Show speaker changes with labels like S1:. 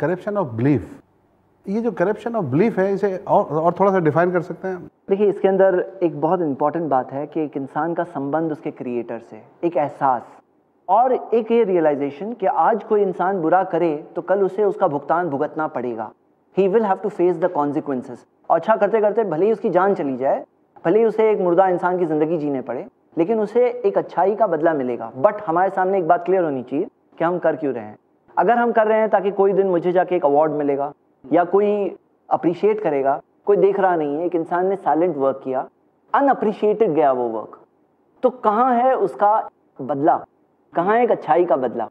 S1: Corruption of belief ये जो corruption of belief है, इसे और और थोड़ा सा डिफाइन कर सकते हैं?
S2: देखिए, इसके अंदर एक बहुत इंपॉर्टेंट बात है कि एक इंसान का संबंध उसके क्रिएटर से, एक एहसास। और एक ये रियलाइजेशन कि आज कोई इंसान बुरा करे तो कल उसे उसका भुगतान भुगतना पड़ेगा। He will have to face the consequences और अच्छा करते करते भले ही उसकी जान चली जाए, भले ही उसे एक मुर्दा इंसान की ज़िंदगी जीने पड़े, लेकिन उसे एक अच्छाई का बदला मिलेगा। बट हमारे सामने एक बात क्लियर होनी चाहिए कि हम कर क्यों रहे हैं? अगर हम कर रहे हैं ताकि कोई दिन मुझे जाके एक अवार्ड मिलेगा या कोई अप्रिशिएट करेगा, कोई देख रहा नहीं है, एक इंसान ने साइलेंट वर्क किया अनअप्रिशिएटेड गया वो वर्क तो कहाँ है उसका बदला कहाँ है एक अच्छाई का बदला